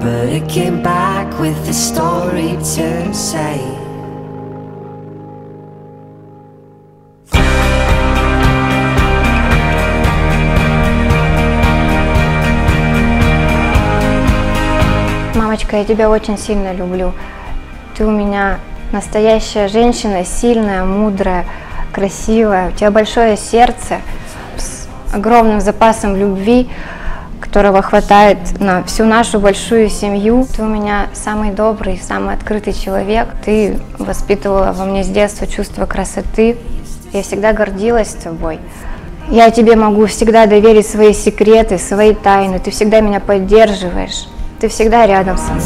but it came back with a story to say. Мамочка, я тебя очень сильно люблю. Ты у меня настоящая женщина, сильная, мудрая, красивая. У тебя большое сердце с огромным запасом любви, которого хватает на всю нашу большую семью. Ты у меня самый добрый, самый открытый человек. Ты воспитывала во мне с детства чувство красоты. Я всегда гордилась тобой. Я тебе могу всегда доверить свои секреты, свои тайны. Ты всегда меня поддерживаешь. Ты всегда рядом со мной.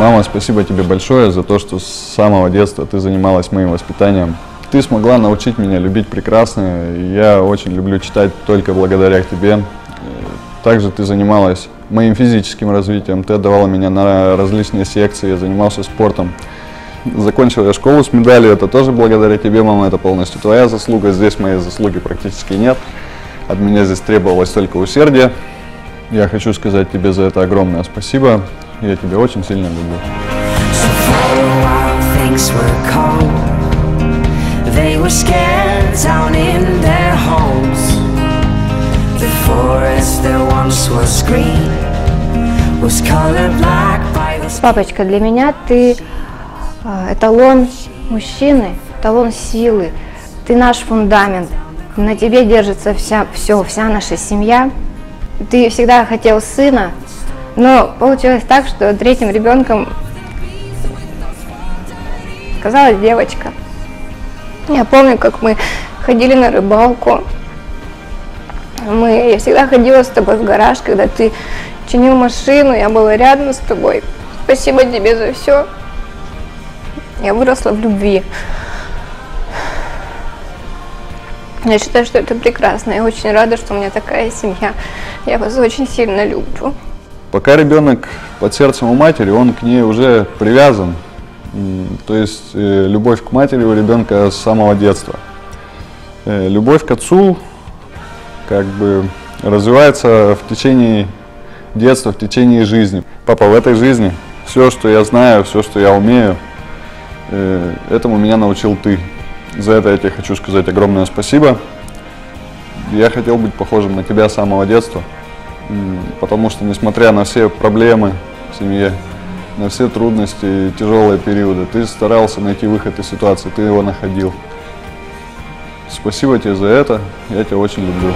Мама, спасибо тебе большое за то, что с самого детства ты занималась моим воспитанием. Ты смогла научить меня любить прекрасное, я очень люблю читать только благодаря тебе. Также ты занималась моим физическим развитием, ты отдавала меня на различные секции, я занимался спортом. Закончил я школу с медалью, это тоже благодаря тебе, мама, это полностью твоя заслуга. Здесь моей заслуги практически нет. От меня здесь требовалось только усердие. Я хочу сказать тебе за это огромное спасибо. Я тебя очень сильно люблю. So for a while things were cold. They were scared down in their homes. The forest that once was green was colored black by the Папочка, для меня ты э, эталон мужчины, эталон силы. Ты наш фундамент. На тебе держится вся, все, вся наша семья. Ты всегда хотел сына, но получилось так, что третьим ребенком сказала девочка. Я помню, как мы ходили на рыбалку. Мы, я всегда ходила с тобой в гараж, когда ты чинил машину, я была рядом с тобой. Спасибо тебе за все. Я выросла в любви. Я считаю, что это прекрасно. Я очень рада, что у меня такая семья. Я вас очень сильно люблю. Пока ребенок под сердцем у матери, он к ней уже привязан. То есть э, любовь к матери у ребенка с самого детства. Э, Любовь к отцу как бы развивается в течение детства, в течение жизни. Папа, в этой жизни все, что я знаю, все, что я умею, э, этому меня научил ты. За это я тебе хочу сказать огромное спасибо. Я хотел быть похожим на тебя с самого детства. Потому что, несмотря на все проблемы в семье, на все трудности и тяжелые периоды, ты старался найти выход из ситуации, ты его находил. Спасибо тебе за это, я тебя очень люблю.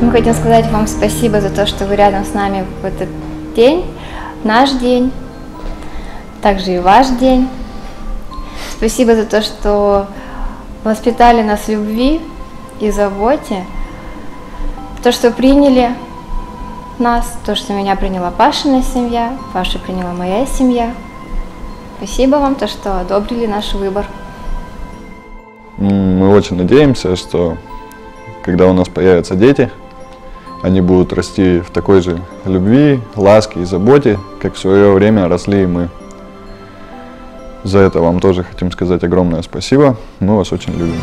Мы хотим сказать вам спасибо за то, что вы рядом с нами в этот день, наш день, также и ваш день. Спасибо за то, что воспитали нас в любви и заботе, то, что приняли нас, то, что меня приняла Пашина семья, Паша приняла моя семья. Спасибо вам, то, что одобрили наш выбор. Мы очень надеемся, что когда у нас появятся дети, они будут расти в такой же любви, ласке и заботе, как в свое время росли и мы. За это вам тоже хотим сказать огромное спасибо. Мы вас очень любим.